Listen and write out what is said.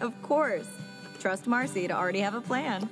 of course. Trust Marcy to already have a plan.